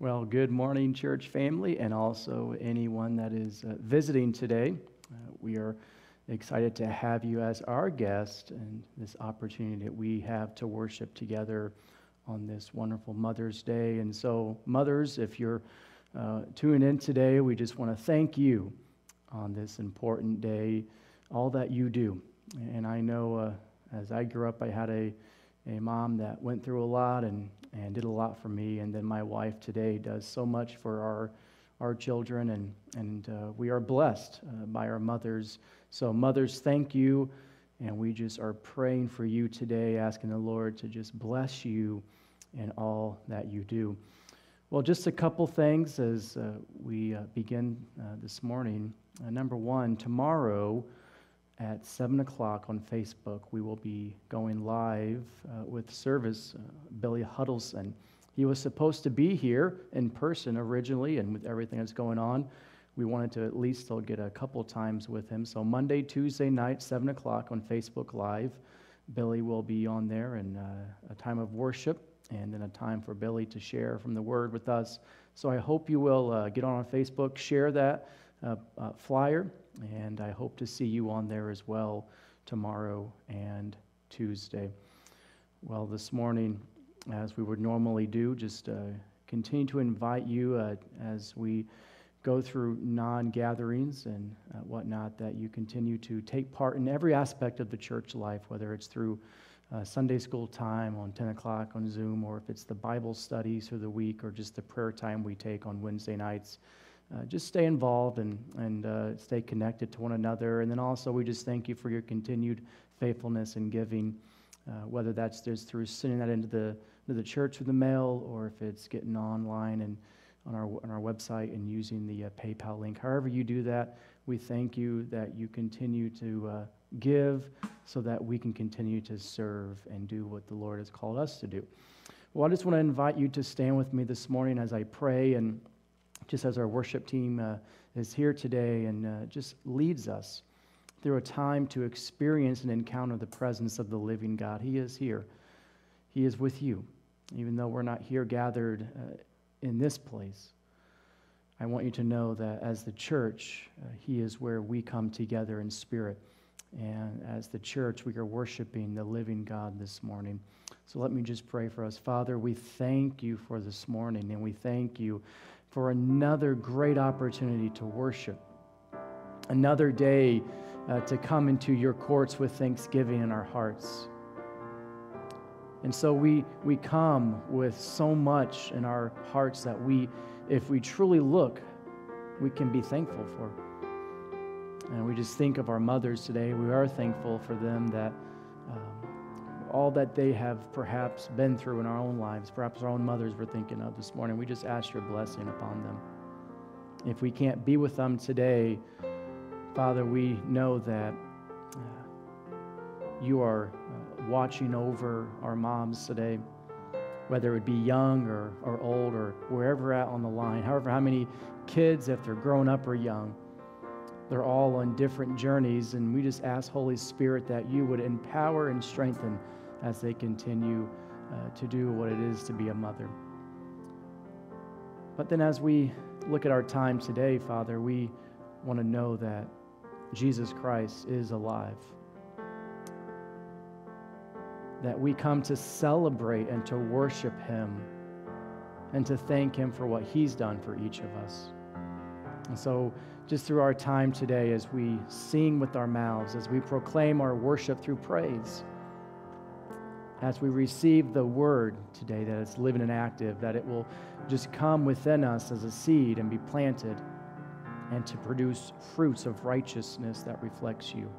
Well, good morning, church family, and also anyone that is uh, visiting today. Uh, we are excited to have you as our guest and this opportunity that we have to worship together on this wonderful Mother's Day. And so, mothers, if you're uh, tuning in today, we just want to thank you on this important day, all that you do. And I know uh, as I grew up, I had a, a mom that went through a lot and and did a lot for me. And then my wife today does so much for our, our children, and, and uh, we are blessed uh, by our mothers. So, mothers, thank you. And we just are praying for you today, asking the Lord to just bless you in all that you do. Well, just a couple things as uh, we uh, begin uh, this morning. Uh, number one, tomorrow, at 7 o'clock on Facebook, we will be going live uh, with service, uh, Billy Huddleston. He was supposed to be here in person originally, and with everything that's going on, we wanted to at least still get a couple times with him. So, Monday, Tuesday night, 7 o'clock on Facebook Live, Billy will be on there in uh, a time of worship and then a time for Billy to share from the Word with us. So, I hope you will uh, get on on Facebook, share that uh, uh, flyer and I hope to see you on there as well tomorrow and Tuesday. Well, this morning, as we would normally do, just uh, continue to invite you uh, as we go through non gatherings and uh, whatnot, that you continue to take part in every aspect of the church life, whether it's through uh, Sunday school time on 10 o'clock on Zoom, or if it's the Bible studies through the week, or just the prayer time we take on Wednesday nights uh, just stay involved and, and uh, stay connected to one another. And then also, we just thank you for your continued faithfulness and giving, uh, whether that's just through sending that into the, into the church through the mail or if it's getting online and on our, on our website and using the uh, PayPal link. However, you do that, we thank you that you continue to uh, give so that we can continue to serve and do what the Lord has called us to do. Well, I just want to invite you to stand with me this morning as I pray and just as our worship team uh, is here today and uh, just leads us through a time to experience and encounter the presence of the living God. He is here, He is with you, even though we're not here gathered uh, in this place. I want you to know that as the church, uh, He is where we come together in spirit. And as the church, we are worshiping the living God this morning. So let me just pray for us. Father, we thank you for this morning, and we thank you for another great opportunity to worship, another day uh, to come into your courts with thanksgiving in our hearts. And so we, we come with so much in our hearts that we, if we truly look, we can be thankful for. And we just think of our mothers today. We are thankful for them that all that they have perhaps been through in our own lives, perhaps our own mothers we're thinking of this morning. We just ask your blessing upon them. If we can't be with them today, Father, we know that uh, you are uh, watching over our moms today, whether it be young or, or old or wherever at on the line, however, how many kids, if they're grown up or young, they're all on different journeys. And we just ask, Holy Spirit, that you would empower and strengthen as they continue uh, to do what it is to be a mother. But then, as we look at our time today, Father, we want to know that Jesus Christ is alive. That we come to celebrate and to worship Him and to thank Him for what He's done for each of us. And so, just through our time today, as we sing with our mouths, as we proclaim our worship through praise, as we receive the word today that it's living and active, that it will just come within us as a seed and be planted and to produce fruits of righteousness that reflects you.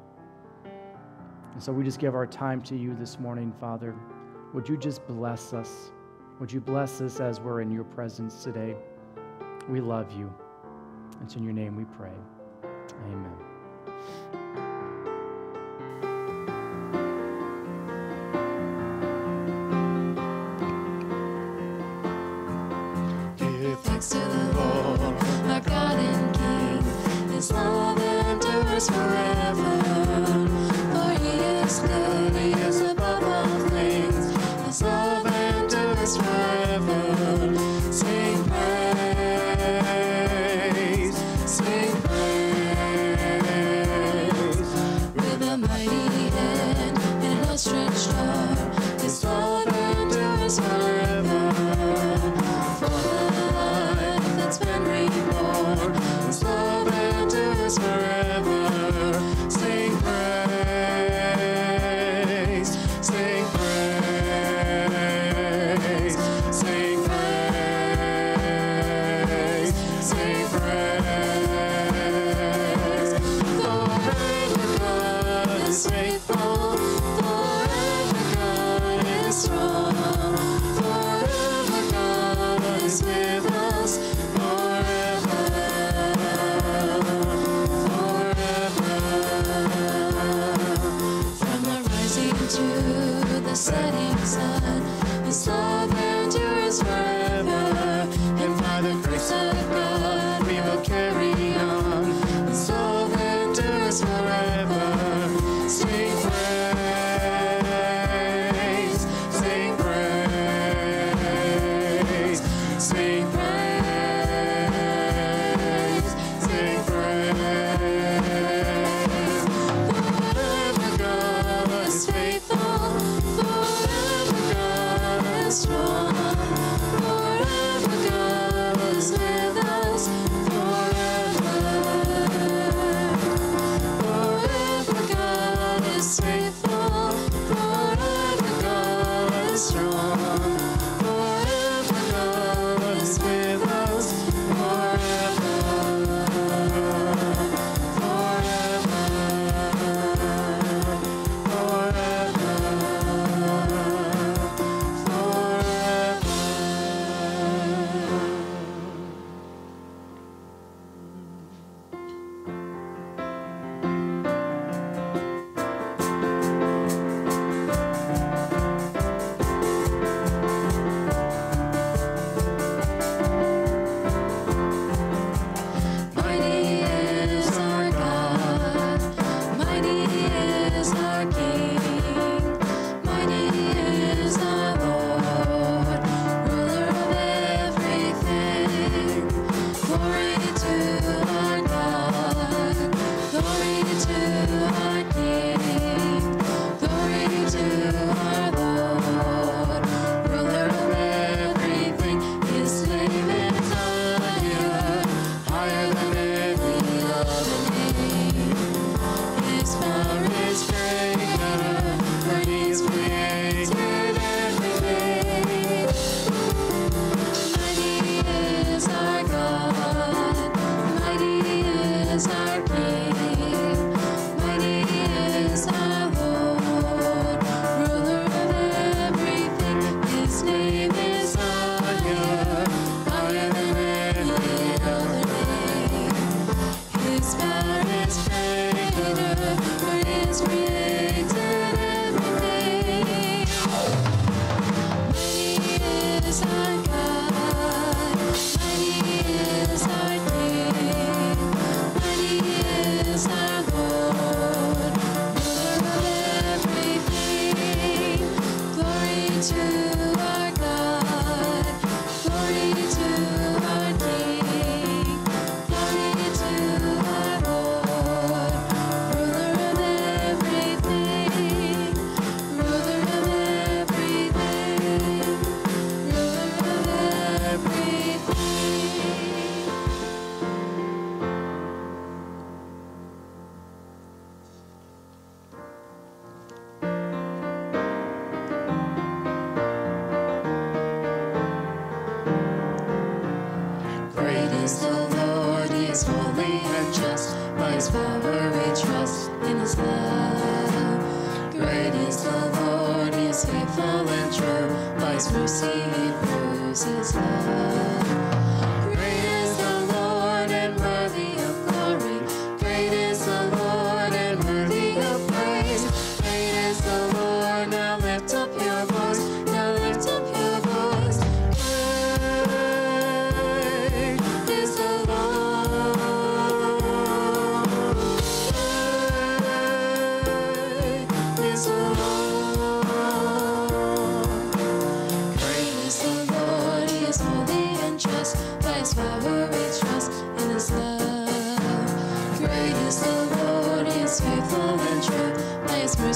And so we just give our time to you this morning, Father. Would you just bless us? Would you bless us as we're in your presence today? We love you. It's in your name we pray. Amen.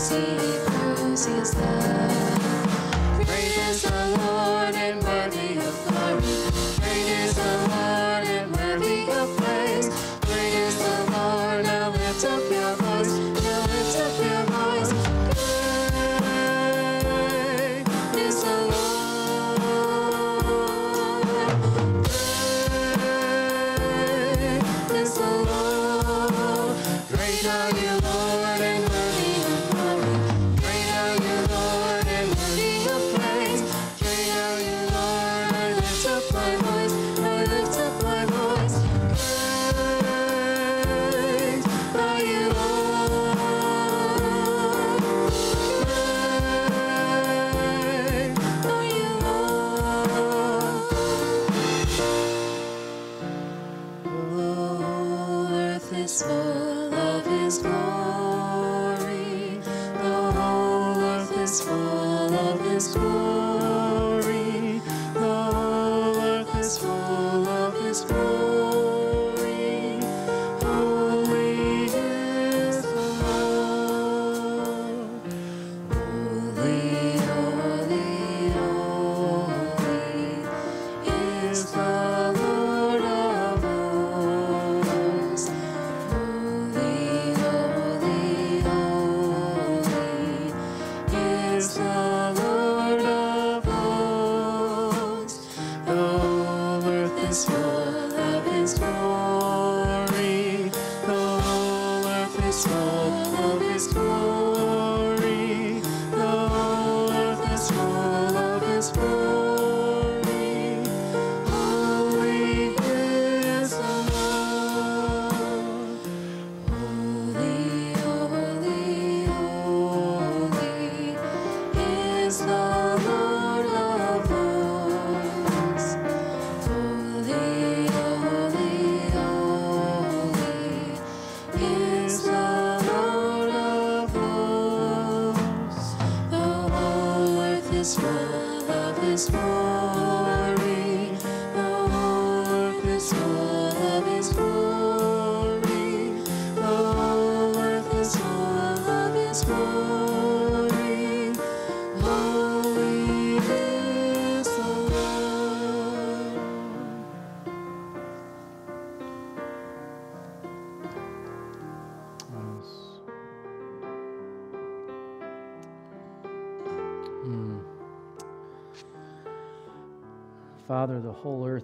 mercy proves his love. Praise the Lord.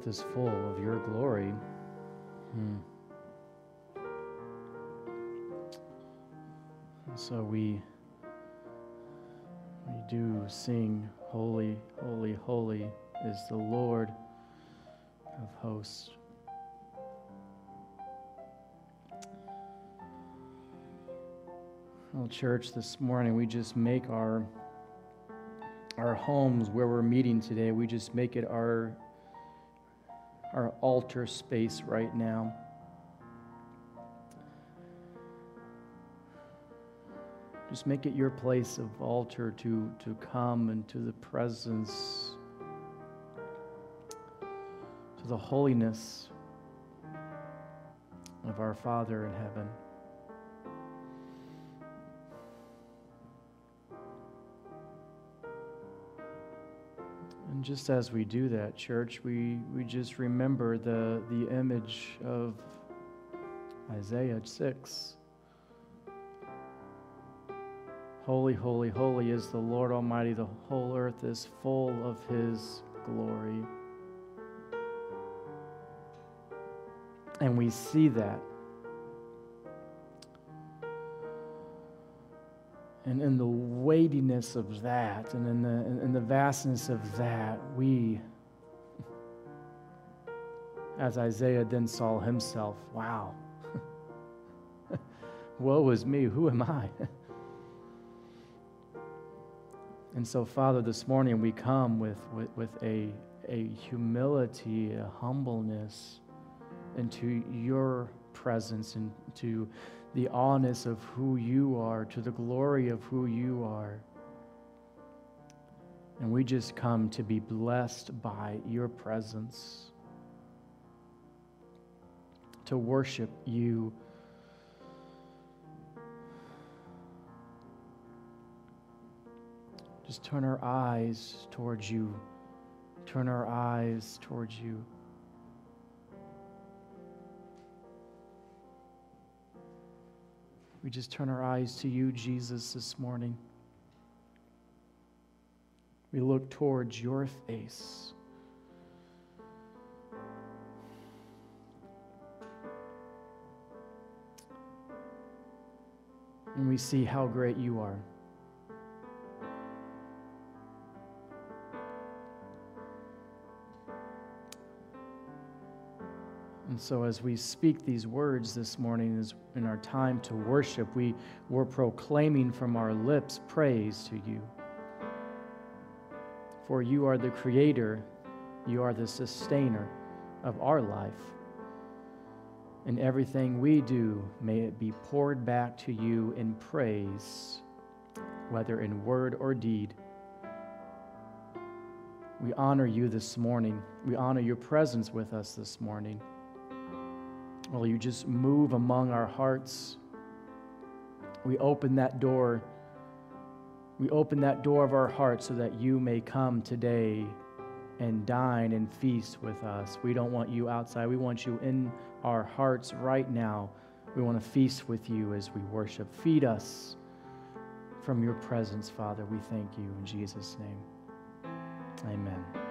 Is full of your glory. Hmm. So we, we do sing, Holy, holy, holy is the Lord of hosts. Well, church, this morning we just make our our homes where we're meeting today, we just make it our, our altar space right now. Just make it your place of altar to, to come into the presence, to the holiness of our Father in heaven. And just as we do that, church, we, we just remember the, the image of Isaiah 6. Holy, holy, holy is the Lord Almighty. The whole earth is full of His glory. And we see that And in the weightiness of that and in the, in the vastness of that, we, as Isaiah then saw himself, wow, woe is me, who am I? and so, Father, this morning we come with, with, with a, a humility, a humbleness into your presence and to the awness of who you are, to the glory of who you are. And we just come to be blessed by your presence, to worship you. Just turn our eyes towards you. Turn our eyes towards you. We just turn our eyes to you, Jesus, this morning. We look towards your face. And we see how great you are. And so, as we speak these words this morning, in our time to worship, we, we're proclaiming from our lips praise to you. For you are the creator, you are the sustainer of our life. In everything we do, may it be poured back to you in praise, whether in word or deed. We honor you this morning. We honor your presence with us this morning. Will you just move among our hearts? We open that door. We open that door of our hearts so that you may come today and dine and feast with us. We don't want you outside. We want you in our hearts right now. We want to feast with you as we worship. Feed us from your presence, Father. We thank you in Jesus' name. Amen.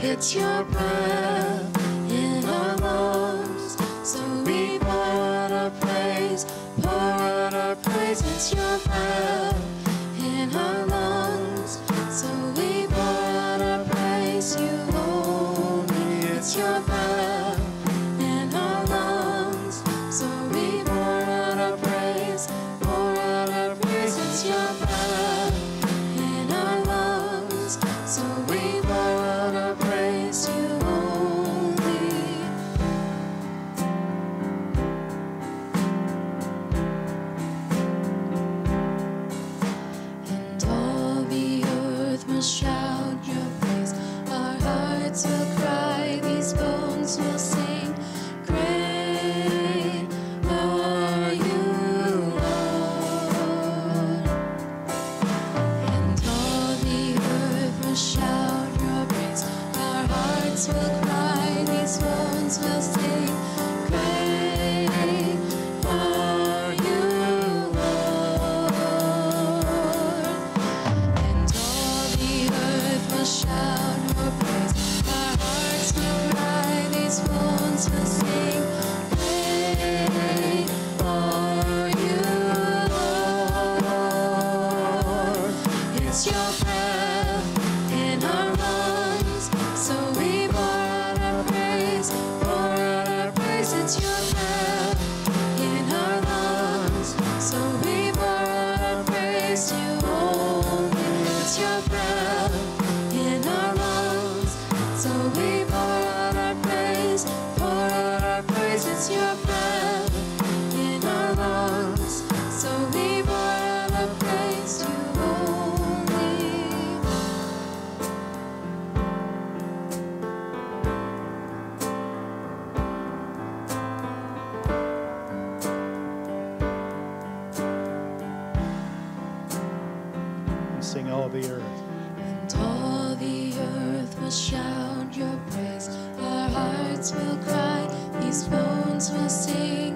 It's your breath in our lungs. So we pour out our praise, pour out our praise. It's your breath. all the earth. And all the earth will shout your praise. Our hearts will cry, these bones will sing.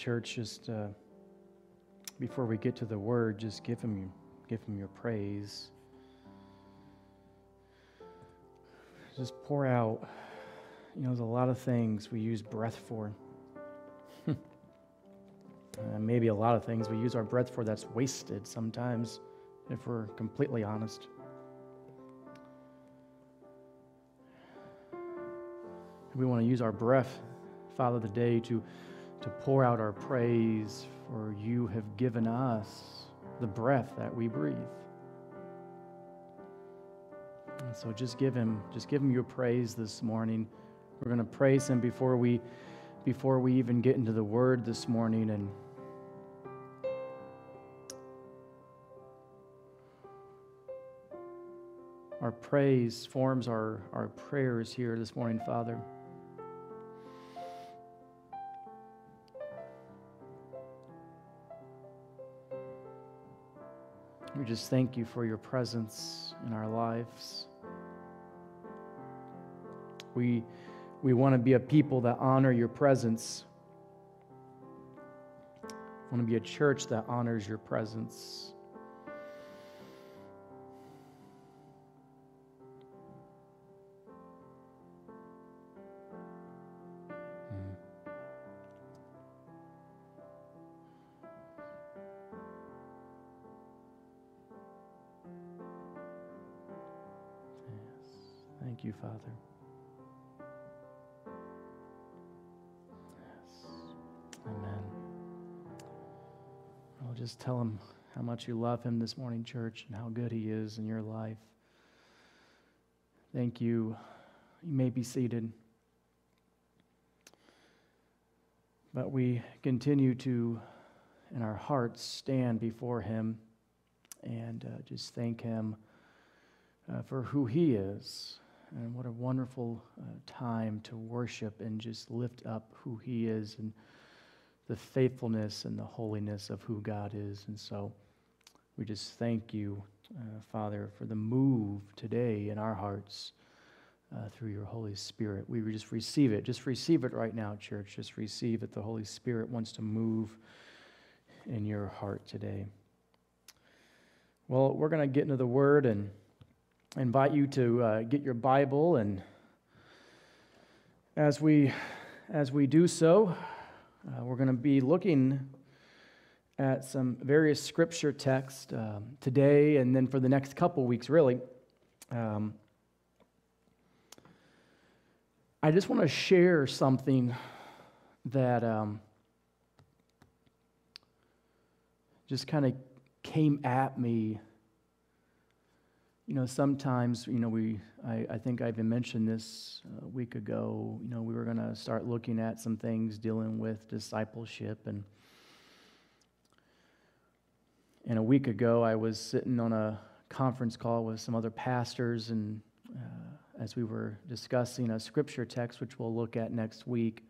Church, just uh, before we get to the word, just give him, give him your praise. just pour out. You know, there's a lot of things we use breath for. uh, maybe a lot of things we use our breath for that's wasted sometimes, if we're completely honest. We want to use our breath, Father, today to, to pour out our praise, for you have given us the breath that we breathe. And so just give him, just give him your praise this morning. We're going to praise him before we, before we even get into the word this morning. And our praise forms our, our prayers here this morning, Father. We just thank you for your presence in our lives. We, we want to be a people that honor your presence. We want to be a church that honors your presence. Tell him how much you love him this morning, church, and how good he is in your life. Thank you. You may be seated. But we continue to, in our hearts, stand before him and uh, just thank him uh, for who he is. And what a wonderful uh, time to worship and just lift up who he is and the faithfulness and the holiness of who God is. And so we just thank you, uh, Father, for the move today in our hearts uh, through your Holy Spirit. We just receive it. Just receive it right now, church. Just receive it. The Holy Spirit wants to move in your heart today. Well, we're going to get into the Word and invite you to uh, get your Bible. And as we, as we do so, uh, we're going to be looking at some various scripture texts um, today and then for the next couple weeks, really. Um, I just want to share something that um, just kind of came at me. You know, sometimes, you know, we, I, I think I even mentioned this a week ago, you know, we were going to start looking at some things dealing with discipleship. And, and a week ago, I was sitting on a conference call with some other pastors, and uh, as we were discussing a scripture text, which we'll look at next week,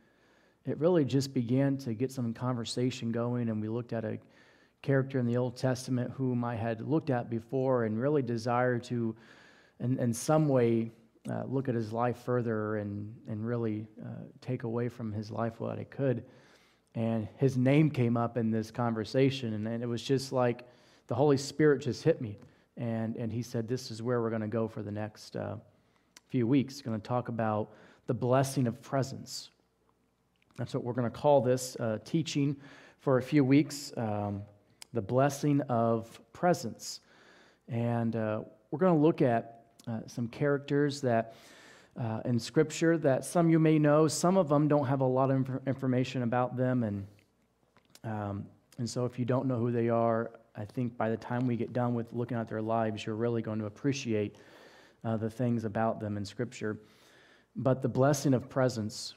it really just began to get some conversation going, and we looked at a character in the Old Testament whom I had looked at before and really desired to, in, in some way, uh, look at his life further and, and really uh, take away from his life what I could. And his name came up in this conversation, and, and it was just like the Holy Spirit just hit me. And, and he said, This is where we're going to go for the next uh, few weeks. Going to talk about the blessing of presence. That's what we're going to call this uh, teaching for a few weeks um, the blessing of presence. And uh, we're going to look at uh, some characters that uh, in Scripture that some you may know. Some of them don't have a lot of inf- information about them. And, um, and so if you don't know who they are, I think by the time we get done with looking at their lives, you're really going to appreciate uh, the things about them in Scripture. But the blessing of presence,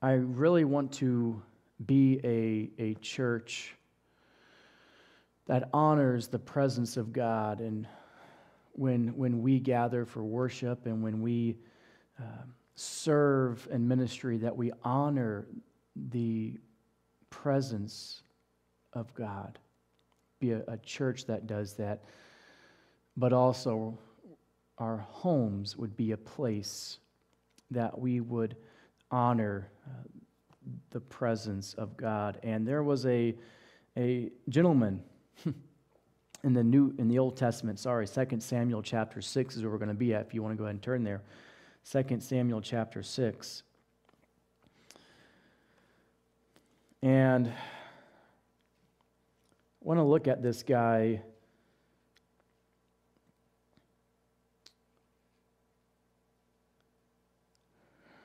I really want to be a, a church that honors the presence of God. And when, when we gather for worship and when we uh, serve in ministry, that we honor the presence of God. Be a, a church that does that. But also, our homes would be a place that we would honor uh, the presence of God. And there was a, a gentleman in the new in the Old Testament, sorry, 2 Samuel chapter 6 is where we're going to be at if you want to go ahead and turn there. 2 Samuel chapter 6. And I want to look at this guy.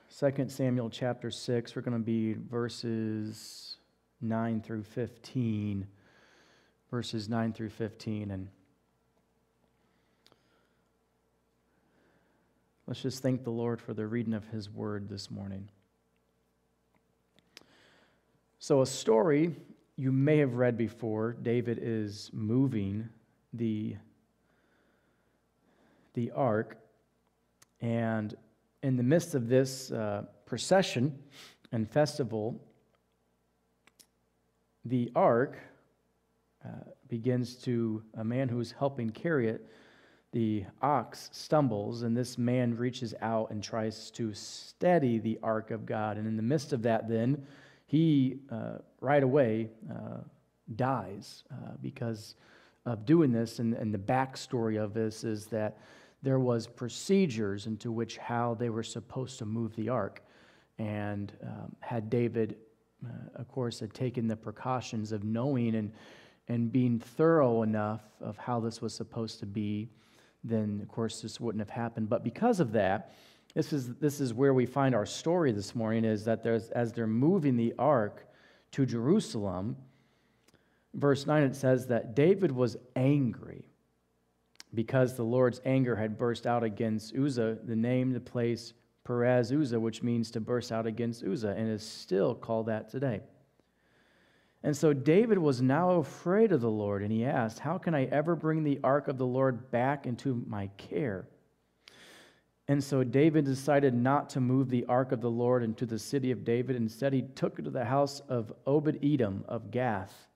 Second Samuel chapter 6, we're going to be verses 9 through 15. Verses 9 through 15. And let's just thank the Lord for the reading of his word this morning. So, a story you may have read before David is moving the, the ark, and in the midst of this uh, procession and festival, the ark uh, begins to, a man who's helping carry it, the ox stumbles, and this man reaches out and tries to steady the ark of God. And in the midst of that, then, he uh, right away uh, dies uh, because of doing this. And, and the backstory of this is that there was procedures into which how they were supposed to move the ark. And um, had David, uh, of course, had taken the precautions of knowing and, and being thorough enough of how this was supposed to be, then of course this wouldn't have happened. But because of that, this is, this is where we find our story this morning is that there's, as they're moving the ark to Jerusalem, verse 9 it says that David was angry because the Lord's anger had burst out against Uzzah, the name, the place, Perez Uzzah, which means to burst out against Uzzah, and is still called that today. And so David was now afraid of the Lord, and he asked, How can I ever bring the ark of the Lord back into my care? And so David decided not to move the ark of the Lord into the city of David. Instead, he took it to the house of Obed Edom of Gath.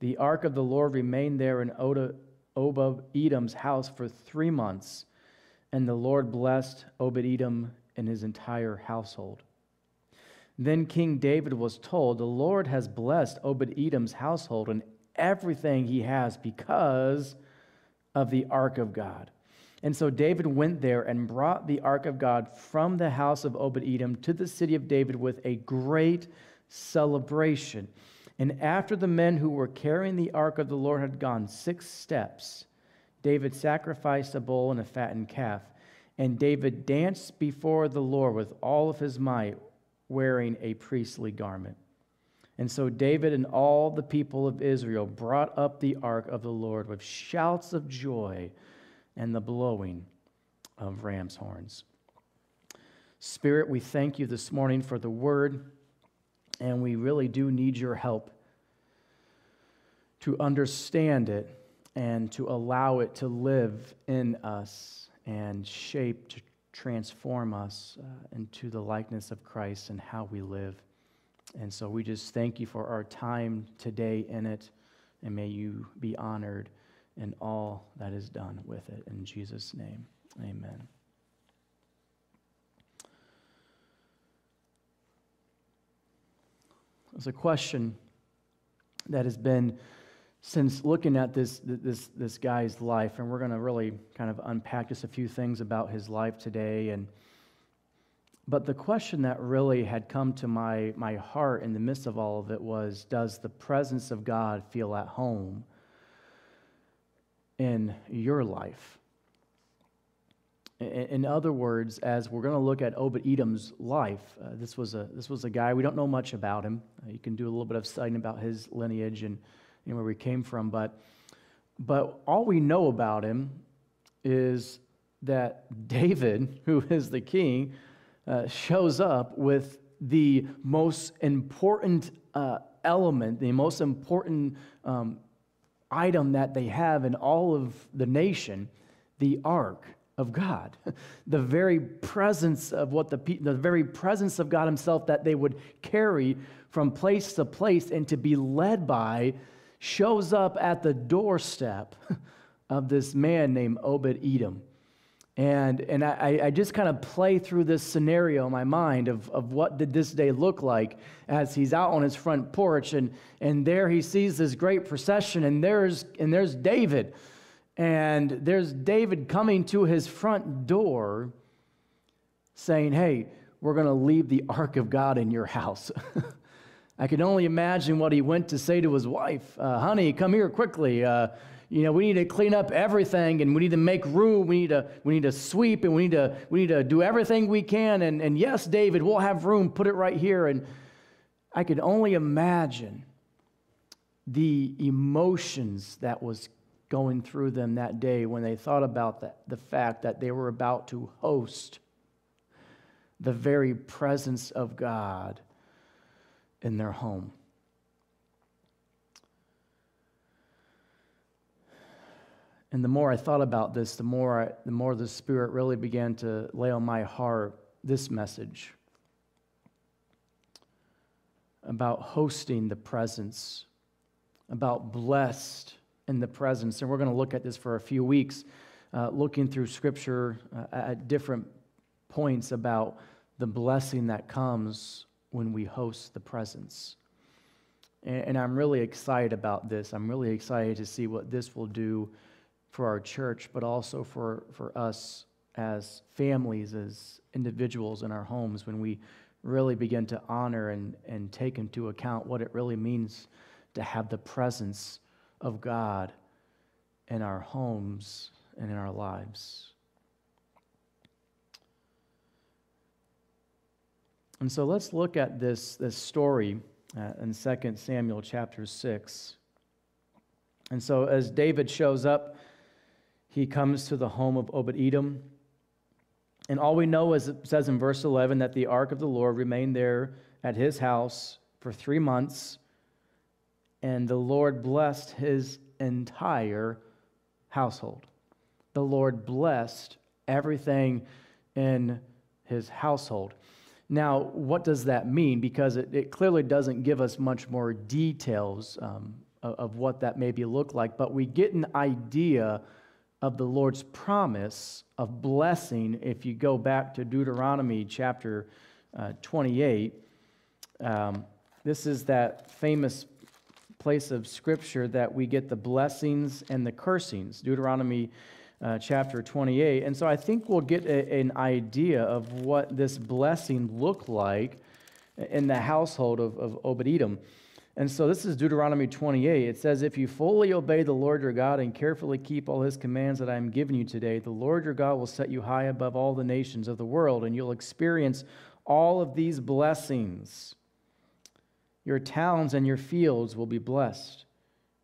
The ark of the Lord remained there in Obed Edom's house for three months, and the Lord blessed Obed Edom and his entire household. Then King David was told, The Lord has blessed Obed Edom's household and everything he has because of the ark of God. And so David went there and brought the ark of God from the house of Obed Edom to the city of David with a great celebration. And after the men who were carrying the ark of the Lord had gone six steps, David sacrificed a bull and a fattened calf. And David danced before the Lord with all of his might, wearing a priestly garment. And so David and all the people of Israel brought up the ark of the Lord with shouts of joy and the blowing of ram's horns. Spirit, we thank you this morning for the word, and we really do need your help to understand it and to allow it to live in us and shape, transform us uh, into the likeness of Christ and how we live. And so we just thank you for our time today in it, and may you be honored in all that is done with it. In Jesus' name, amen. There's a question that has been since looking at this, this, this guy's life, and we're going to really kind of unpack just a few things about his life today. And, but the question that really had come to my, my heart in the midst of all of it was Does the presence of God feel at home in your life? In other words, as we're going to look at Obed Edom's life, uh, this, was a, this was a guy, we don't know much about him. Uh, you can do a little bit of studying about his lineage and where we came from, but, but all we know about him is that David, who is the king, uh, shows up with the most important uh, element, the most important um, item that they have in all of the nation the ark of God, the very presence of what the, the very presence of God Himself that they would carry from place to place and to be led by shows up at the doorstep of this man named Obed Edom. And, and I, I just kind of play through this scenario in my mind of, of what did this day look like as he's out on his front porch and, and there he sees this great procession and there's, and there's David and there's David coming to his front door saying, Hey, we're going to leave the ark of God in your house. I can only imagine what he went to say to his wife uh, Honey, come here quickly. Uh, you know, we need to clean up everything and we need to make room. We need to, we need to sweep and we need to, we need to do everything we can. And, and yes, David, we'll have room. Put it right here. And I could only imagine the emotions that was going through them that day when they thought about that, the fact that they were about to host the very presence of God in their home. And the more I thought about this, the more, I, the more the Spirit really began to lay on my heart this message about hosting the presence, about blessed in the presence. And we're going to look at this for a few weeks, uh, looking through scripture uh, at different points about the blessing that comes when we host the presence. And, and I'm really excited about this. I'm really excited to see what this will do for our church, but also for, for us as families, as individuals in our homes, when we really begin to honor and, and take into account what it really means to have the presence of God in our homes and in our lives. And so let's look at this, this story uh, in 2 Samuel chapter 6. And so as David shows up, he comes to the home of Obed Edom. And all we know is it says in verse 11 that the ark of the Lord remained there at his house for three months and the Lord blessed his entire household. The Lord blessed everything in his household. Now, what does that mean? Because it, it clearly doesn't give us much more details um, of, of, what that maybe looked like, but we get an idea of the Lord's promise of blessing if you go back to Deuteronomy chapter uh, 28. Um, this is that famous place of Scripture that we get the blessings and the cursings, Deuteronomy uh, chapter 28. And so I think we'll get a, an idea of what this blessing looked like in the household of, of Obed Edom. And so this is Deuteronomy 28. It says, If you fully obey the Lord your God and carefully keep all his commands that I am giving you today, the Lord your God will set you high above all the nations of the world, and you'll experience all of these blessings. Your towns and your fields will be blessed.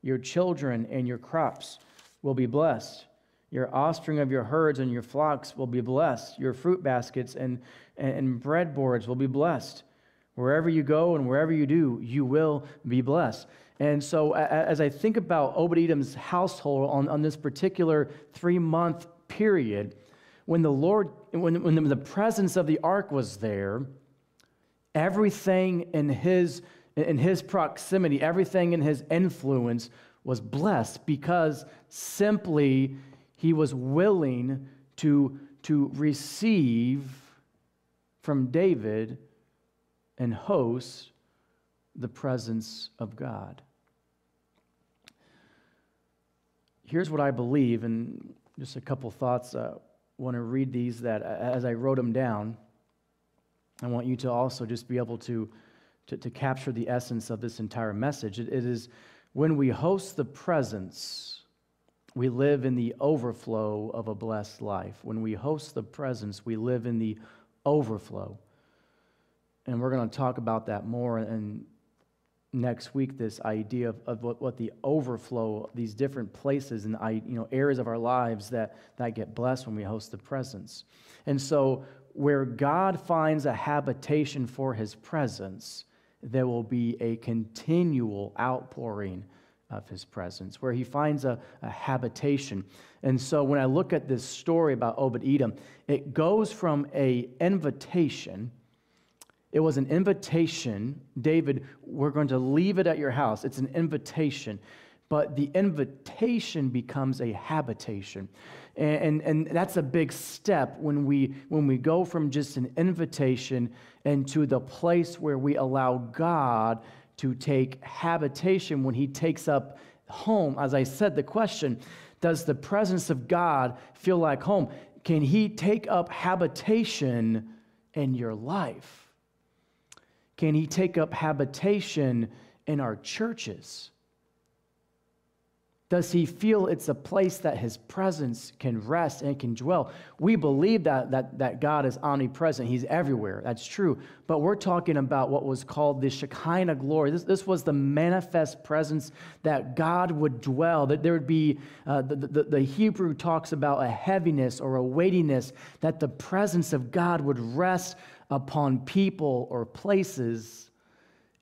Your children and your crops will be blessed. Your offspring of your herds and your flocks will be blessed. Your fruit baskets and, and breadboards will be blessed. Wherever you go and wherever you do, you will be blessed. And so, as I think about Edom's household on, on this particular three month period, when the Lord, when, when the presence of the ark was there, everything in his in his proximity, everything in his influence was blessed because simply he was willing to, to receive from David and host the presence of God. Here's what I believe, and just a couple thoughts. I want to read these that as I wrote them down, I want you to also just be able to to, to capture the essence of this entire message. It, it is when we host the presence we live in the overflow of a blessed life. When we host the presence, we live in the overflow. And we're going to talk about that more and next week this idea of, of what, what the overflow these different places and I, you know areas of our lives that that get blessed when we host the presence and so where god finds a habitation for his presence there will be a continual outpouring of his presence, where he finds a, a, habitation. And so when I look at this story about Obed Edom, it goes from a invitation. It was an invitation, David, we're going to leave it at your house. It's an invitation. But the invitation becomes a habitation. And, and, and that's a big step when we, when we go from just an invitation into the place where we allow God to take habitation when He takes up home. As I said, the question does the presence of God feel like home? Can He take up habitation in your life? Can He take up habitation in our churches? Does he feel it's a place that his presence can rest and can dwell? We believe that, that, that God is omnipresent. He's everywhere. That's true. But we're talking about what was called the Shekinah glory. This, this was the manifest presence that God would dwell, that there would be, uh, the, the, the Hebrew talks about a heaviness or a weightiness, that the presence of God would rest upon people or places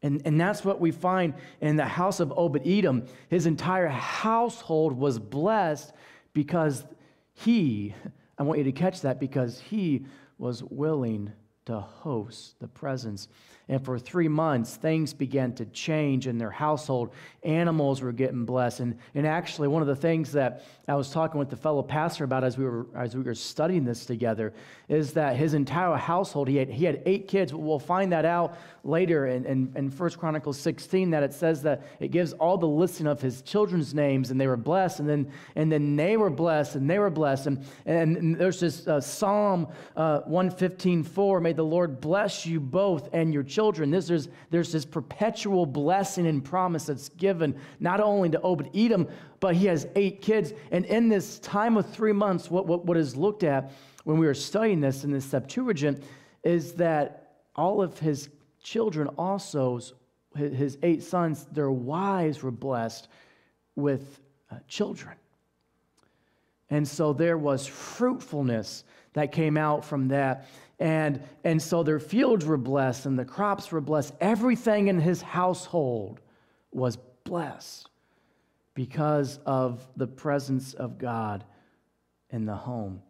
and, and that's what we find in the house of Obed Edom. His entire household was blessed because he, I want you to catch that, because he was willing to host the presence and for three months, things began to change in their household. Animals were getting blessed. And, and actually, one of the things that I was talking with the fellow pastor about as we were, as we were studying this together is that his entire household, he had, he had eight kids. We'll find that out later in, in, in 1 Chronicles 16 that it says that it gives all the listing of his children's names and they were blessed. And then, and then they were blessed and they were blessed. And, and, and there's this uh, Psalm uh, 115 4 May the Lord bless you both and your children children. This, there's, there's this perpetual blessing and promise that's given not only to Obed Edom, but he has eight kids. And in this time of three months, what, what, what is looked at when we were studying this in the Septuagint is that all of his children also, his eight sons, their wives were blessed with uh, children. And so there was fruitfulness that came out from that. And, and so their fields were blessed and the crops were blessed. Everything in his household was blessed because of the presence of God in the home.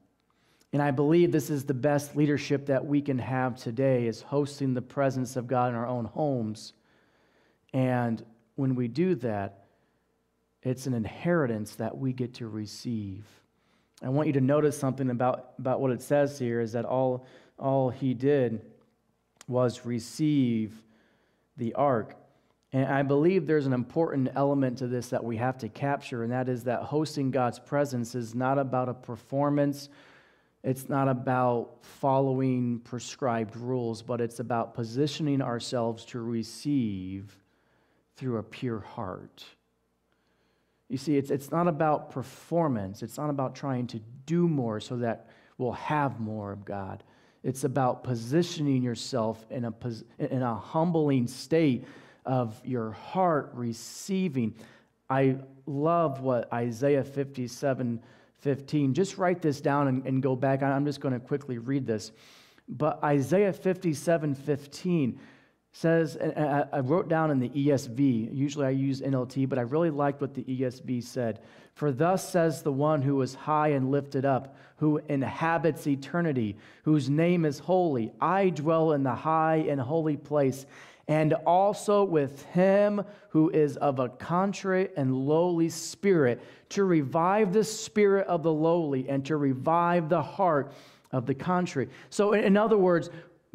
And I believe this is the best leadership that we can have today is hosting the presence of God in our own homes. And when we do that, it's an inheritance that we get to receive. I want you to notice something about, about what it says here is that all all he did was receive the ark. And I believe there's an important element to this that we have to capture, and that is that hosting God's presence is not about a performance. It's not about following prescribed rules, but it's about positioning ourselves to receive through a pure heart. You see, it's, it's not about performance. It's not about trying to do more so that we'll have more of God. It's about positioning yourself in a, in a humbling state of your heart receiving. I love what Isaiah 57 15. Just write this down and, and go back. I'm just going to quickly read this. But Isaiah 57 15 says, I wrote down in the ESV, usually I use NLT, but I really liked what the ESV said. For thus says the one who is high and lifted up, who inhabits eternity, whose name is holy. I dwell in the high and holy place, and also with him who is of a contrite and lowly spirit, to revive the spirit of the lowly and to revive the heart of the contrite. So, in other words,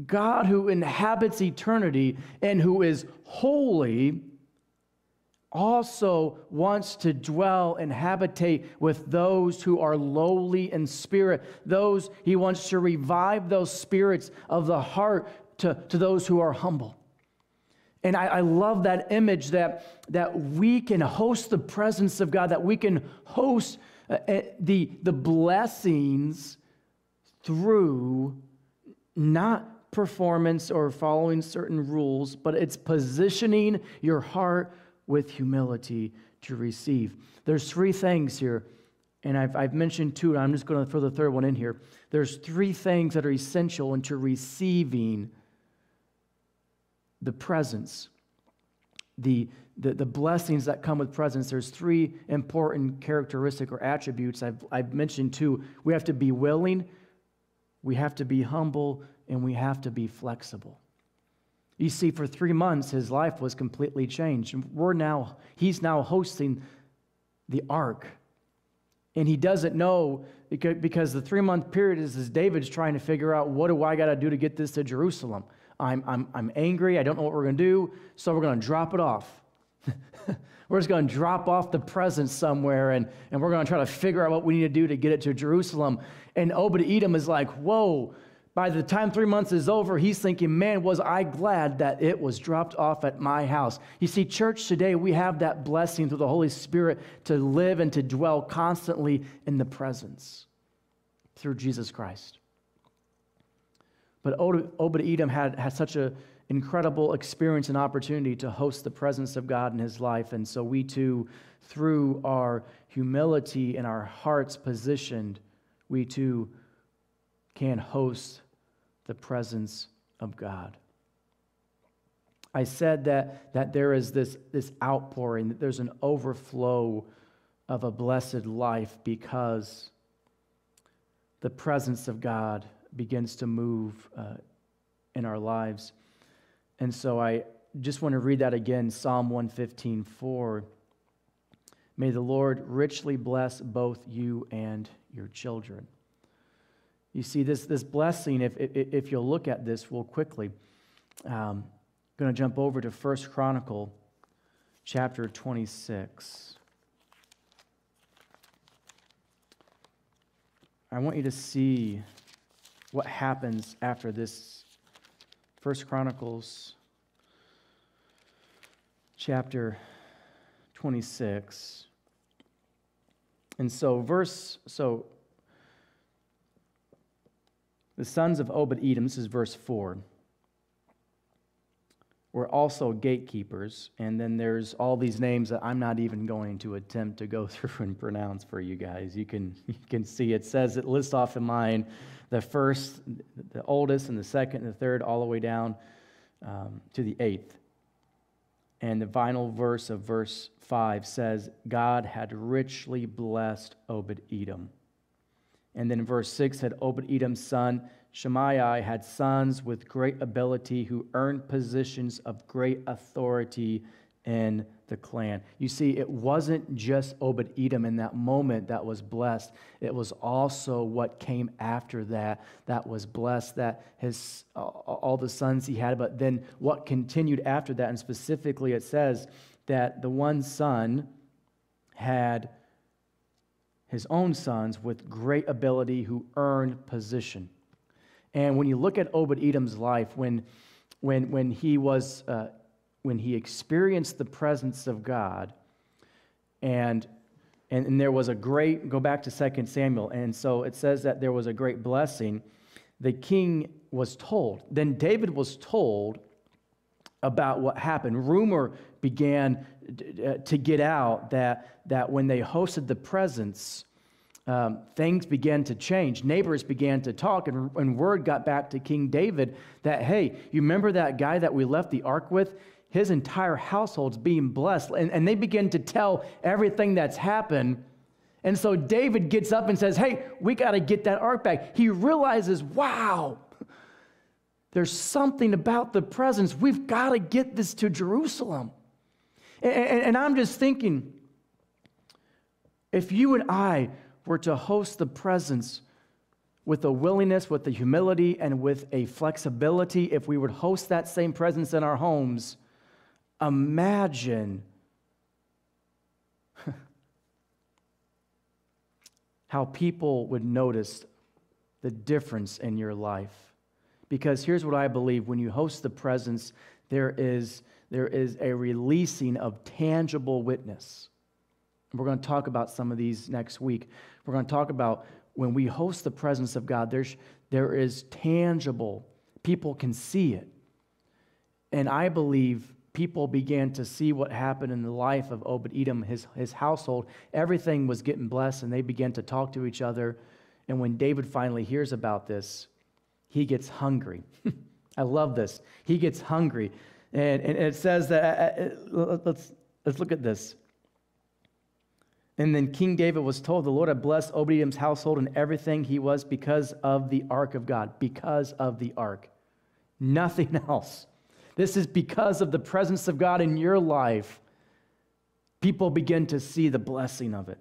God who inhabits eternity and who is holy also wants to dwell and habitate with those who are lowly in spirit. Those, he wants to revive those spirits of the heart to, to those who are humble. And I, I love that image that, that we can host the presence of God, that we can host Uh, uh, the, the blessings through not performance or following certain rules, but it's positioning your heart with humility to receive. There's three things here, and I've, I've mentioned two, and I'm just going to throw the third one in here. There's three things that are essential into receiving the presence, the, the, the blessings that come with presence. There's three important characteristic or attributes. I've, I've mentioned two. We have to be willing, we have to be humble, and we have to be flexible. You see, for three months, his life was completely changed. We're now, he's now hosting the ark. And he doesn't know because the three month period is as David's trying to figure out what do I got to do to get this to Jerusalem. I'm, I'm, I'm angry. I don't know what we're going to do. So we're going to drop it off. we're just going to drop off the presence somewhere and, and we're going to try to figure out what we need to do to get it to Jerusalem. And Obed Edom is like, whoa, by the time three months is over, he's thinking, man, was I glad that it was dropped off at my house. You see, church, today we have that blessing through the Holy Spirit to live and to dwell constantly in the presence through Jesus Christ. But Obed Edom had, had such an incredible experience and opportunity to host the presence of God in his life. And so we too, through our humility and our hearts positioned, we too can host the presence of God. I said that, that there is this, this outpouring, that there's an overflow of a blessed life because the presence of God begins to move uh, in our lives. And so I just want to read that again Psalm 115 4. May the Lord richly bless both you and your children. You see, this, this blessing, if, if, if you'll look at this real quickly, um, I'm going to jump over to First Chronicle chapter 26. I want you to see what happens after this. First Chronicles chapter 26. And so, verse, so the sons of Obed Edom, this is verse 4, were also gatekeepers. And then there's all these names that I'm not even going to attempt to go through and pronounce for you guys. You can, you can see it says it lists off in mine the first, the oldest, and the second, and the third, all the way down um, to the eighth. And the final verse of verse 5 says, God had richly blessed Obed Edom. And then verse 6 said, Obed Edom's son Shemaiah had sons with great ability who earned positions of great authority in the clan. You see, it wasn't just Obed Edom in that moment that was blessed, it was also what came after that that was blessed, that his, all the sons he had, but then what continued after that. And specifically, it says that the one son had his own sons with great ability who earned position. And when you look at Obed Edom's life, when, when, when, he was, uh, when he experienced the presence of God, and, and, and there was a great, go back to 2 Samuel, and so it says that there was a great blessing, the king was told. Then David was told about what happened. Rumor began uh, to get out that, that when they hosted the presence, um, things began to change. Neighbors began to talk, and, and word got back to King David that, hey, you remember that guy that we left the ark with? His entire household's being blessed. And, and they begin to tell everything that's happened. And so David gets up and says, hey, we got to get that ark back. He realizes, wow, there's something about the presence. We've got to get this to Jerusalem. And, and, and, I'm just thinking, if you and I were to host the presence with a willingness, with a humility, and with a flexibility, if we would host that same presence in our homes, imagine how people would notice the difference in your life. Because here's what I believe when you host the presence, there is, there is a releasing of tangible witness. We're going to talk about some of these next week. We're going to talk about when we host the presence of God, there's, there is tangible, people can see it. And I believe people began to see what happened in the life of Obed Edom, his, his household. Everything was getting blessed, and they began to talk to each other. And when David finally hears about this, he gets hungry. I love this. He gets hungry. And, and it says that, uh, uh, let's, let's look at this. And then King David was told, The Lord had blessed Obadiah's household and everything he was because of the ark of God, because of the ark. Nothing else. This is because of the presence of God in your life. People begin to see the blessing of it.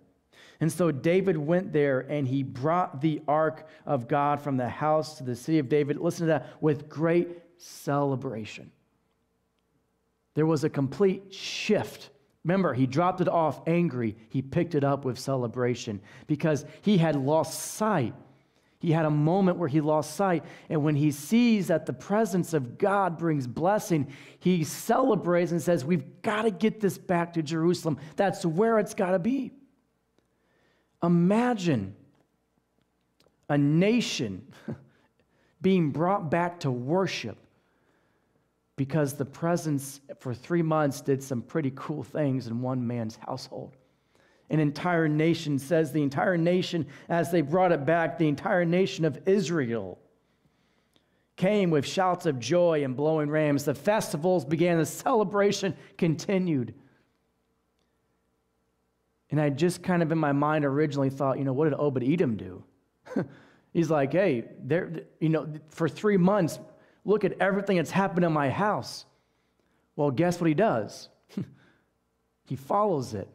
And so David went there and he brought the ark of God from the house to the city of David. Listen to that with great celebration. There was a complete shift. Remember, he dropped it off angry. He picked it up with celebration because he had lost sight he had a moment where he lost sight. And when he sees that the presence of God brings blessing, he celebrates and says, We've got to get this back to Jerusalem. That's where it's got to be. Imagine a nation being brought back to worship because the presence for three months did some pretty cool things in one man's household an entire nation, says the entire nation, as they brought it back, the entire nation of Israel came with shouts of joy and blowing rams. The festivals began, the celebration continued. And I just kind of in my mind originally thought, you know, what did Obed Edom do? He's like, hey, there, you know, for three months, look at everything that's happened in my house. Well, guess what he does? he follows it.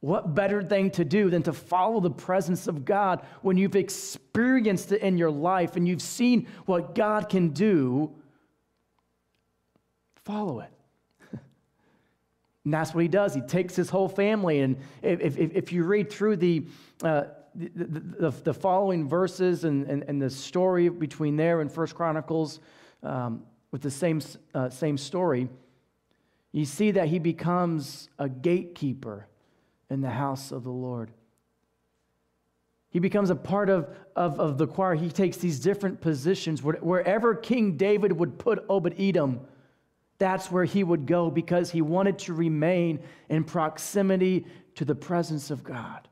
What better thing to do than to follow the presence of God when you've experienced it in your life and you've seen what God can do? Follow it. and that's what he does. He takes his whole family. And if, if, if you read through the, uh, the, the, the, following verses and, and, and, the story between there and First Chronicles um, with the same, uh, same story, you see that he becomes a gatekeeper in the house of the Lord. He becomes a part of, of, of the choir. He takes these different positions. Wherever King David would put Obed Edom, that's where he would go because he wanted to remain in proximity to the presence of God.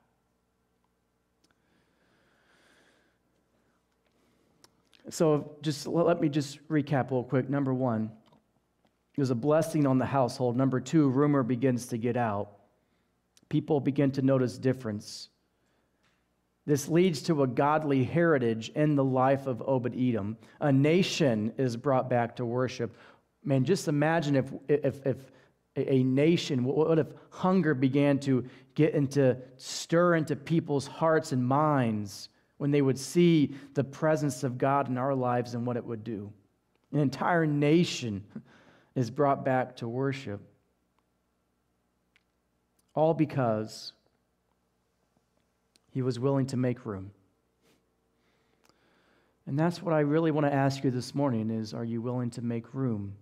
So, just let me just recap real quick. Number one, it was a blessing on the household. Number two, rumor begins to get out people begin to notice difference. This leads to a godly heritage in the life of Obed Edom. A nation is brought back to worship. Man, just imagine if, if, if a nation, what if hunger began to get into, stir into people's hearts and minds when they would see the presence of God in our lives and what it would do? An entire nation is brought back to worship. All because he was willing to make room. And that's what I really want to ask you this morning is are you willing to make room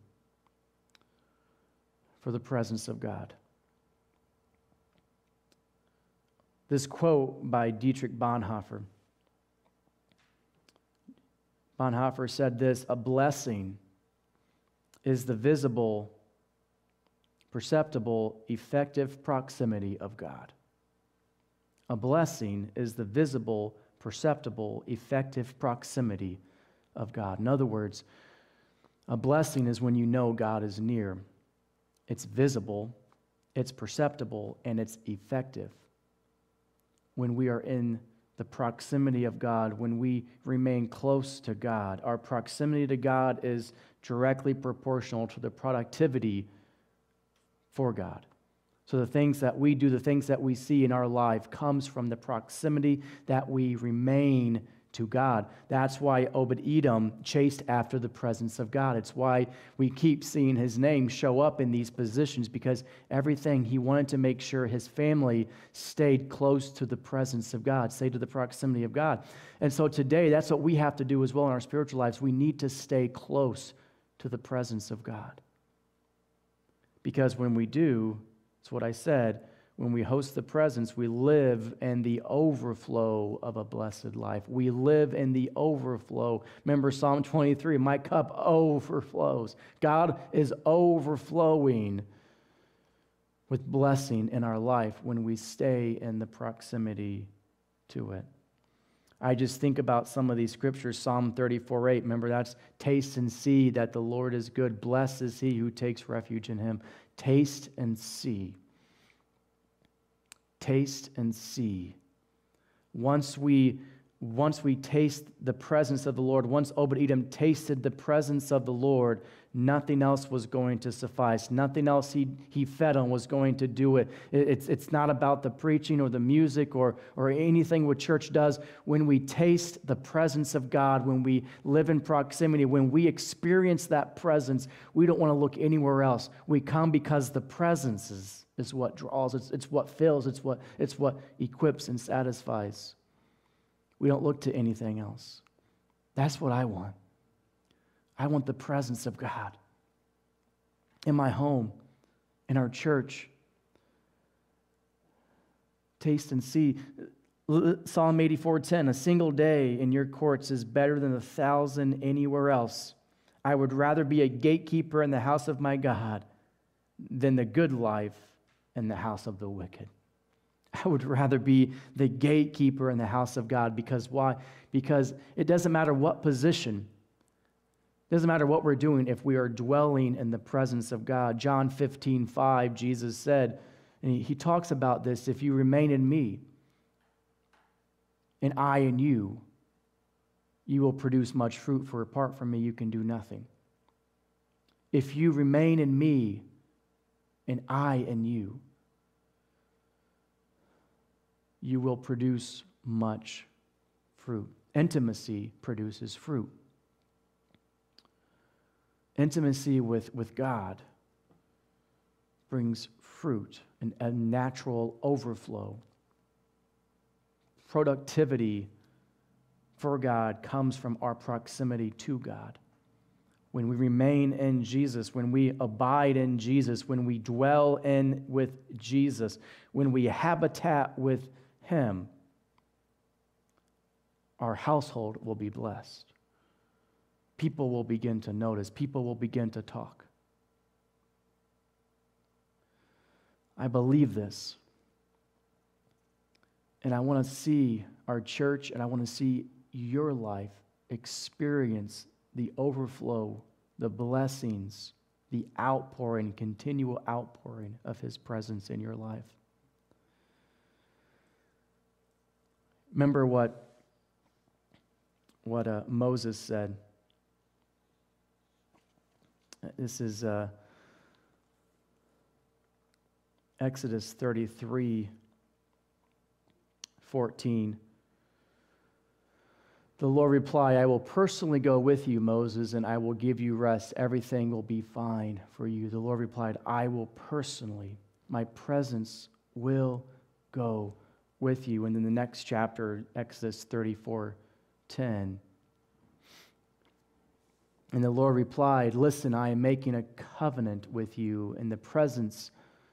for the presence of God? This quote by Dietrich Bonhoeffer. Bonhoeffer said this A blessing is the visible perceptible, effective proximity of God. A blessing is the visible, perceptible, effective proximity of God. In other words, a blessing is when you know God is near. It's visible, it's perceptible, and it's effective. When we are in the proximity of God, when we remain close to God, our proximity to God is directly proportional to the productivity for God. So the things that we do, the things that we see in our life comes from the proximity that we remain to God. That's why Obed Edom chased after the presence of God. It's why we keep seeing his name show up in these positions because everything he wanted to make sure his family stayed close to the presence of God, stay to the proximity of God. And so today, that's what we have to do as well in our spiritual lives. We need to stay close to the presence of God. Because when we do, it's what I said, when we host the presence, we live in the overflow of a blessed life. We live in the overflow. Remember Psalm 23 my cup overflows. God is overflowing with blessing in our life when we stay in the proximity to it. I just think about some of these scriptures. Psalm 34 8. Remember, that's taste and see that the Lord is good. Blessed is he who takes refuge in him. Taste and see. Taste and see. Once we once we taste the presence of the Lord, once Obed Edom tasted the presence of the Lord, nothing else was going to suffice. Nothing else he, he fed on was going to do it. it. It's, it's not about the preaching or the music or, or anything what church does. When we taste the presence of God, when we live in proximity, when we experience that presence, we don't want to look anywhere else. We come because the presence is, is what draws, it's, it's what fills, it's what, it's what equips and satisfies. We don't look to anything else. That's what I want. I want the presence of God in my home, in our church. Taste and see. Psalm 84:10 A single day in your courts is better than a thousand anywhere else. I would rather be a gatekeeper in the house of my God than the good life in the house of the wicked. I would rather be the gatekeeper in the house of God because why? Because it doesn't matter what position, it doesn't matter what we're doing if we are dwelling in the presence of God. John 15, 5, Jesus said, and he, talks about this if you remain in me and I in you, you will produce much fruit, for apart from me, you can do nothing. If you remain in me and I in you, you will produce much fruit. Intimacy produces fruit. Intimacy with, with God brings fruit and a natural overflow. Productivity for God comes from our proximity to God. When we remain in Jesus, when we abide in Jesus, when we dwell in with Jesus, when we habitat with him, our household will be blessed. People will begin to notice, people will begin to talk. I believe this. And I want to see our church and I want to see your life experience the overflow, the blessings, the outpouring, continual outpouring of His presence in your life. Remember what, what uh, Moses said. This is uh, Exodus 33 14. The Lord replied, I will personally go with you, Moses, and I will give you rest. Everything will be fine for you. The Lord replied, I will personally, my presence will go with you. And in the next chapter, Exodus 34 10. And the Lord replied, Listen, I am making a covenant with you in the presence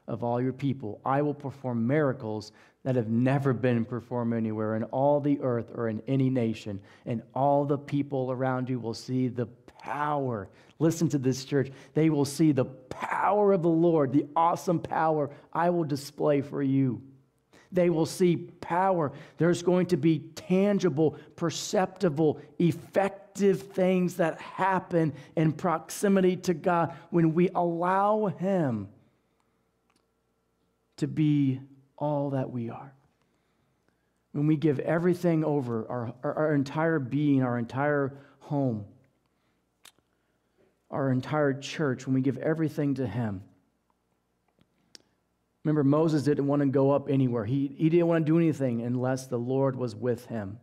of all your people. I will perform miracles that have never been performed anywhere in all the earth or in any nation. And all the people around you will see the power. Listen to this, church. They will see the power of the Lord, the awesome power I will display for you. They will see power. There's going to be tangible, perceptible, effective things that happen in proximity to God when we allow Him to be all that we are. When we give everything over, our, our, our entire being, our entire home, our entire church, when we give everything to Him, Remember, Moses didn't want to go up anywhere. He, he didn't want to do anything unless the Lord was with him.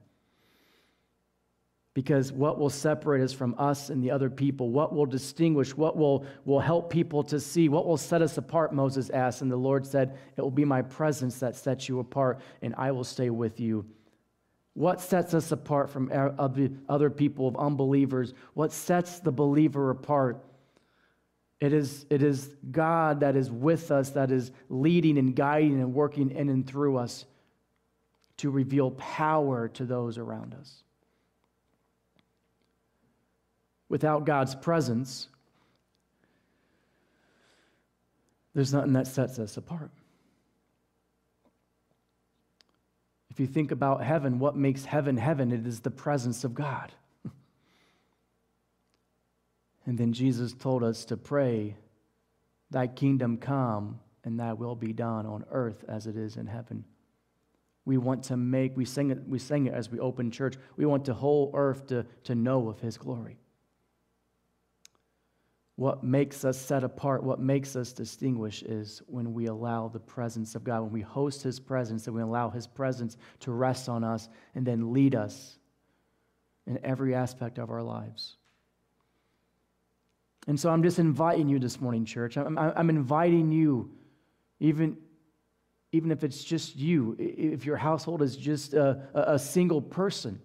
Because what will separate us from us and the other people? What will distinguish? What will, will help people to see? What will set us apart? Moses asked. And the Lord said, It will be my presence that sets you apart, and I will stay with you. What sets us apart from the other people of unbelievers? What sets the believer apart? It is, it is God that is with us, that is leading and guiding and working in and through us to reveal power to those around us. Without God's presence, there's nothing that sets us apart. If you think about heaven, what makes heaven heaven? It is the presence of God. And then Jesus told us to pray, Thy kingdom come and thy will be done on earth as it is in heaven. We want to make, we sing it, we sing it as we open church. We want the whole earth to, to know of his glory. What makes us set apart, what makes us distinguish is when we allow the presence of God, when we host his presence and we allow his presence to rest on us and then lead us in every aspect of our lives. And so I'm just inviting you this morning, church. I'm, I'm inviting you, even, even if it's just you, if your household is just a, a single person.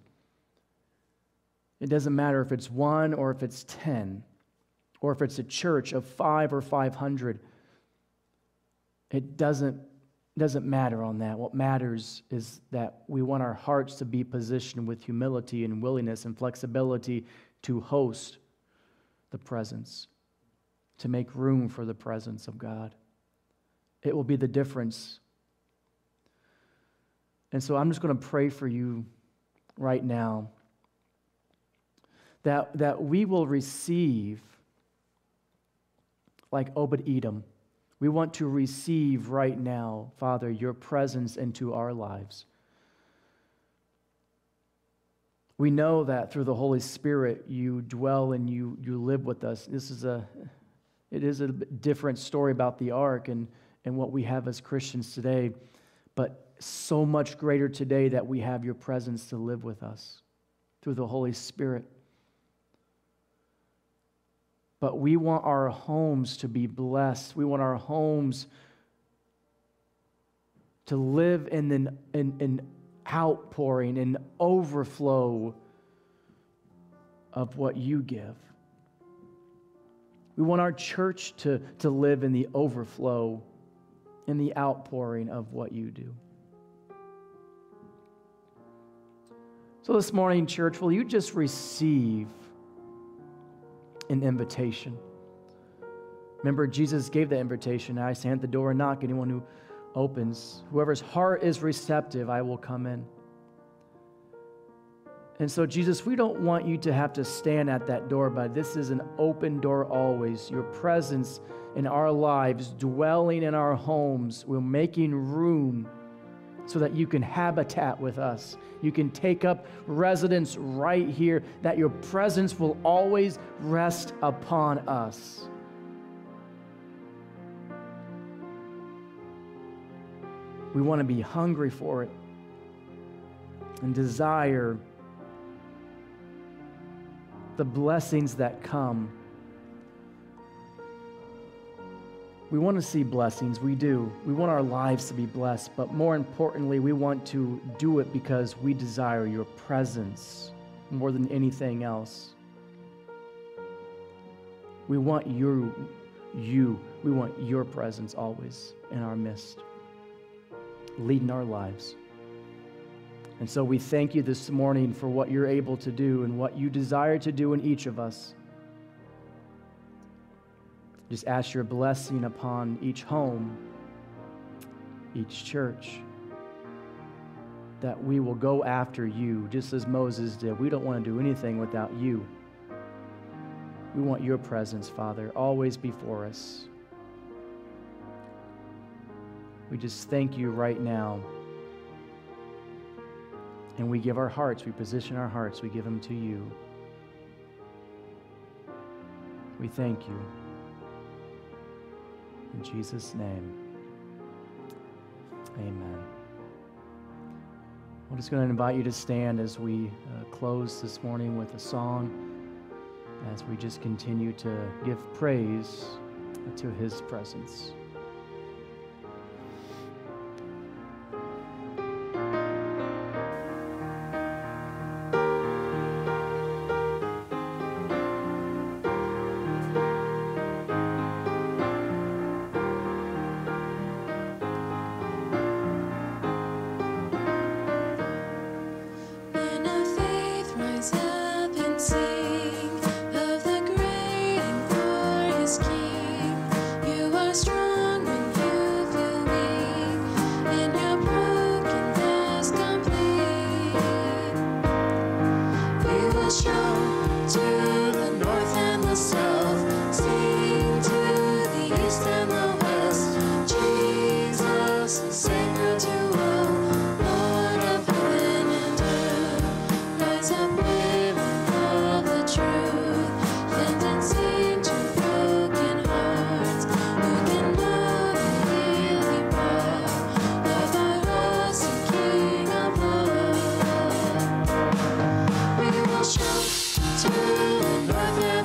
It doesn't matter if it's one or if it's 10, or if it's a church of five or 500. It doesn't, doesn't matter on that. What matters is that we want our hearts to be positioned with humility and willingness and flexibility to host the presence, to make room for the presence of God. It will be the difference. And so I'm just going to pray for you right now that, that we will receive, like Obed Edom, we want to receive right now, Father, your presence into our lives. We know that through the Holy Spirit you dwell and you, you live with us. This is a, it is a different story about the ark and, and what we have as Christians today, but so much greater today that we have your presence to live with us through the Holy Spirit. But we want our homes to be blessed. We want our homes to live in an, in, in outpouring and overflow of what you give. We want our church to, to live in the overflow, in the outpouring of what you do. So, this morning, church, will you just receive an invitation? Remember, Jesus gave the invitation I stand at the door and knock. Anyone who opens. Whoever's heart is receptive, I will come in. And so, Jesus, we don't want you to have to stand at that door, but this is an open door always. Your presence in our lives, dwelling in our homes, we're making room so that you can habitat with us. You can take up residence right here, that your presence will always rest upon us. We want to be hungry for it and desire the blessings that come. We want to see blessings, we do. We want our lives to be blessed, but more importantly, we want to do it because we desire your presence more than anything else. We want you, you, we want your presence always in our midst leading our lives. And so we thank you this morning for what you're able to do and what you desire to do in each of us. Just ask your blessing upon each home, each church, that we will go after you just as Moses did. We don't want to do anything without you. We want your presence, Father, always before us. We just thank you right now. And we give our hearts, we position our hearts, we give them to you. We thank you. In Jesus' name, amen. I'm just going to invite you to stand as we uh, close this morning with a song, as we just continue to give praise to his presence. to another.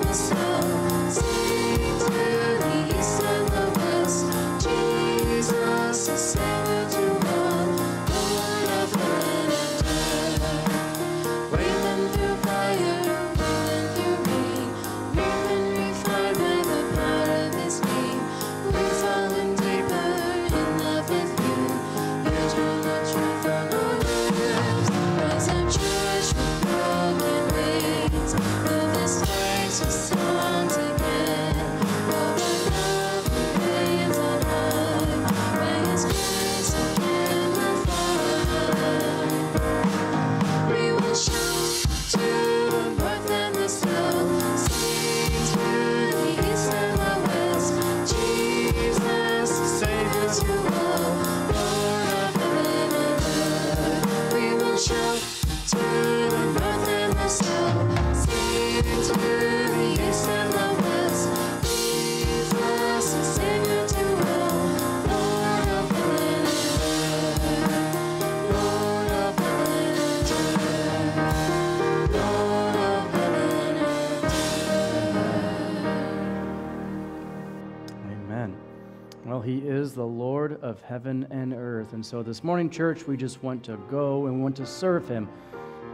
Of heaven and earth. And so this morning, church, we just want to go and want to serve Him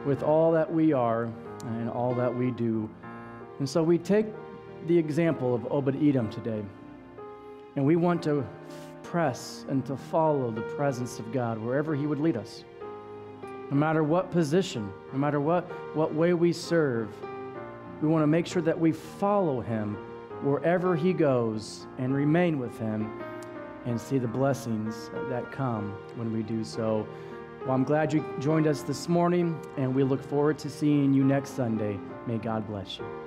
with all that we are and all that we do. And so we take the example of Obed Edom today, and we want to press and to follow the presence of God wherever He would lead us. No matter what position, no matter what, what way we serve, we want to make sure that we follow Him wherever He goes and remain with Him and see the blessings that come when we do so. Well, I'm glad you joined us this morning, and we look forward to seeing you next Sunday. May God bless you.